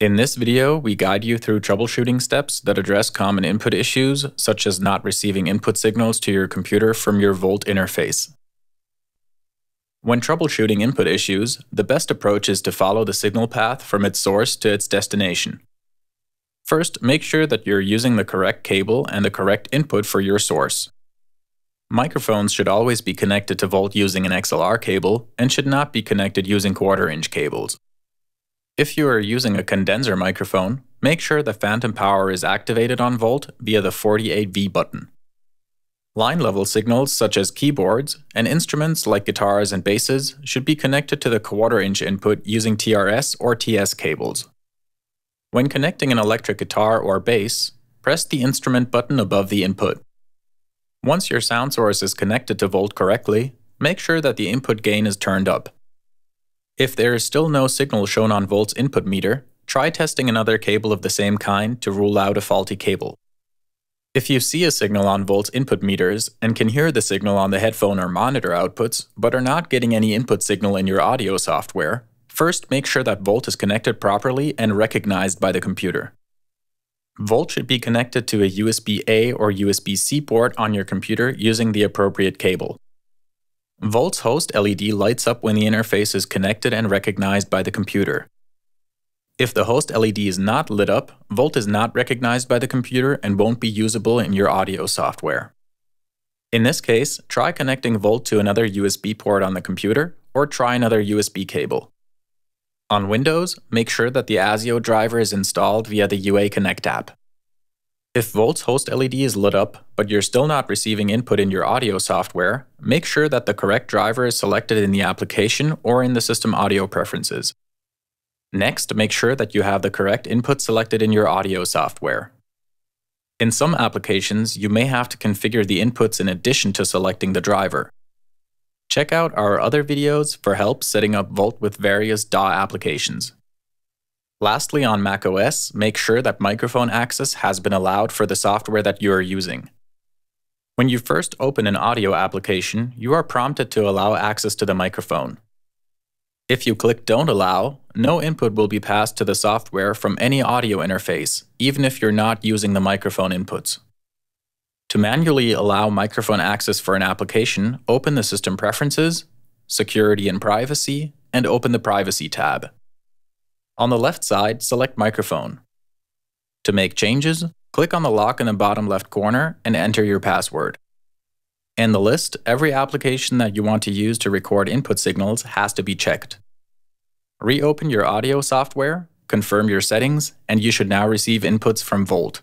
In this video, we guide you through troubleshooting steps that address common input issues, such as not receiving input signals to your computer from your Volt interface. When troubleshooting input issues, the best approach is to follow the signal path from its source to its destination. First, make sure that you're using the correct cable and the correct input for your source. Microphones should always be connected to Volt using an XLR cable and should not be connected using quarter-inch cables. If you are using a condenser microphone, make sure the phantom power is activated on Volt via the 48V button. Line level signals such as keyboards and instruments like guitars and basses should be connected to the quarter-inch input using TRS or TS cables. When connecting an electric guitar or bass, press the instrument button above the input. Once your sound source is connected to Volt correctly, make sure that the input gain is turned up. If there is still no signal shown on Volt's input meter, try testing another cable of the same kind to rule out a faulty cable. If you see a signal on Volt's input meters and can hear the signal on the headphone or monitor outputs, but are not getting any input signal in your audio software, First, make sure that Volt is connected properly and recognized by the computer. Volt should be connected to a USB-A or USB-C port on your computer using the appropriate cable. Volt's host LED lights up when the interface is connected and recognized by the computer. If the host LED is not lit up, Volt is not recognized by the computer and won't be usable in your audio software. In this case, try connecting Volt to another USB port on the computer, or try another USB cable. On Windows, make sure that the ASIO driver is installed via the UA Connect app. If Volt's host LED is lit up, but you're still not receiving input in your audio software, make sure that the correct driver is selected in the application or in the system audio preferences. Next, make sure that you have the correct input selected in your audio software. In some applications, you may have to configure the inputs in addition to selecting the driver. Check out our other videos for help setting up Volt with various DAW applications. Lastly, on macOS, make sure that microphone access has been allowed for the software that you are using. When you first open an audio application, you are prompted to allow access to the microphone. If you click Don't Allow, no input will be passed to the software from any audio interface, even if you're not using the microphone inputs. To manually allow microphone access for an application, open the System Preferences, Security and Privacy, and open the Privacy tab. On the left side, select Microphone. To make changes, click on the lock in the bottom left corner and enter your password. In the list, every application that you want to use to record input signals has to be checked. Reopen your audio software, confirm your settings, and you should now receive inputs from Volt.